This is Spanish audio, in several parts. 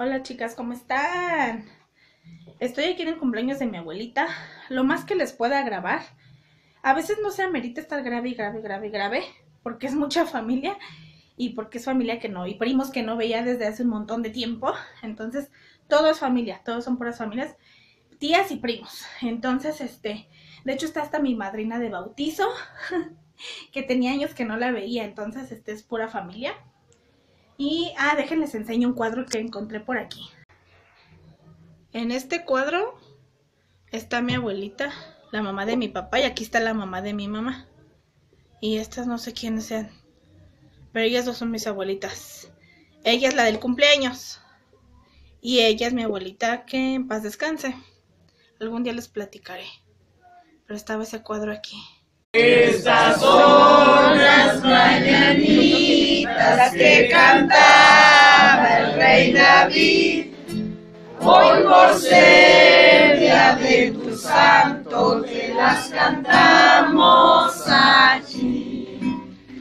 Hola chicas, ¿cómo están? Estoy aquí en el cumpleaños de mi abuelita. Lo más que les pueda grabar. A veces no se amerita estar grave y grave, grave, grave, porque es mucha familia y porque es familia que no, y primos que no veía desde hace un montón de tiempo. Entonces, todo es familia, todos son puras familias, tías y primos. Entonces, este, de hecho está hasta mi madrina de bautizo, que tenía años que no la veía, entonces, este es pura familia. Y, ah, déjenles enseño un cuadro que encontré por aquí. En este cuadro está mi abuelita, la mamá de mi papá, y aquí está la mamá de mi mamá. Y estas no sé quiénes sean, pero ellas dos son mis abuelitas. Ella es la del cumpleaños. Y ella es mi abuelita que en paz descanse. Algún día les platicaré. Pero estaba ese cuadro aquí. Estas son las mañanitas que cantaba el rey David. Hoy por ser día de tu santo que las cantamos aquí.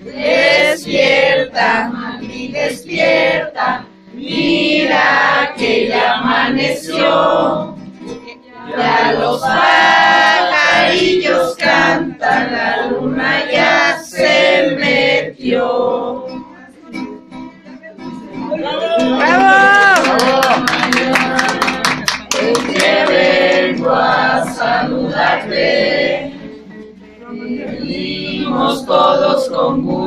Despierta, Mari, despierta, mira que ya amaneció. Ya los pajarillos cantan, la luna ya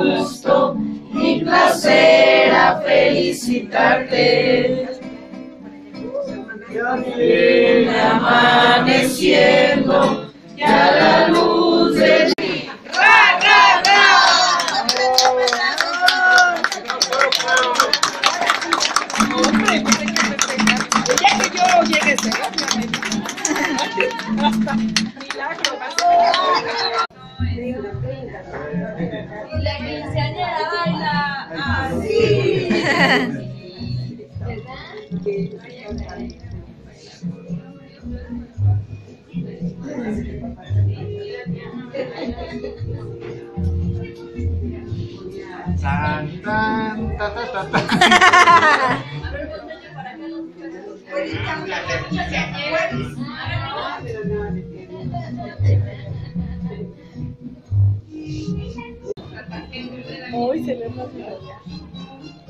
gusto y placer a felicitarte. Viene amaneciendo ya la luz del La Tan, tan, ta, ta, ta. Hoy se ve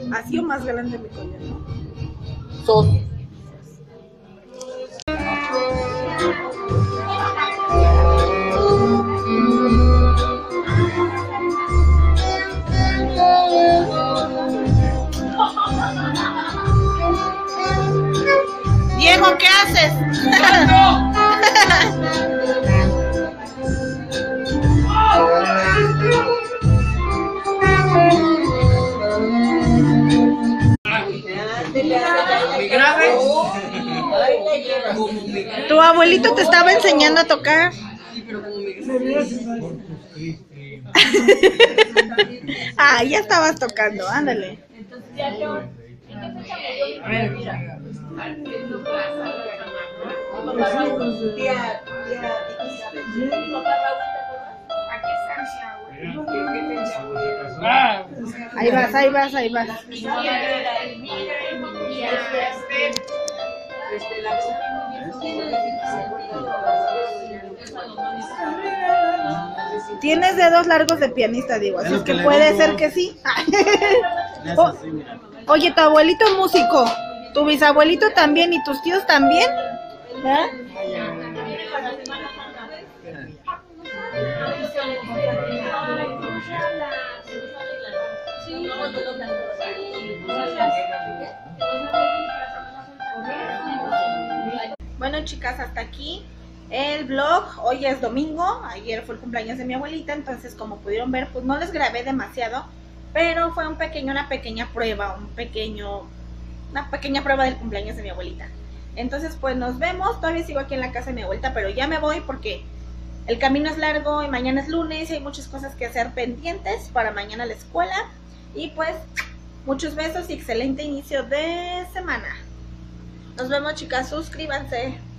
más mi collar. Así o más grande mi collar, ¿no? Diego, ¿qué haces? abuelito te estaba enseñando a tocar. ah, ya estabas tocando, ándale. Ahí vas, ahí vas, ahí vas. Tienes dedos largos de pianista, digo, así Es que puede digo. ser que sí. Le haces O- así, mira. Oye, tu abuelito es músico, tu bisabuelito también y tus tíos también. ¿verdad? Bueno, chicas, hasta aquí el vlog. Hoy es domingo, ayer fue el cumpleaños de mi abuelita, entonces como pudieron ver, pues no les grabé demasiado, pero fue un pequeño, una pequeña prueba, un pequeño, una pequeña prueba del cumpleaños de mi abuelita. Entonces, pues nos vemos. Todavía sigo aquí en la casa de mi abuelita, pero ya me voy porque el camino es largo y mañana es lunes y hay muchas cosas que hacer pendientes para mañana la escuela. Y pues, muchos besos y excelente inicio de semana. Nos vemos, chicas. Suscríbanse.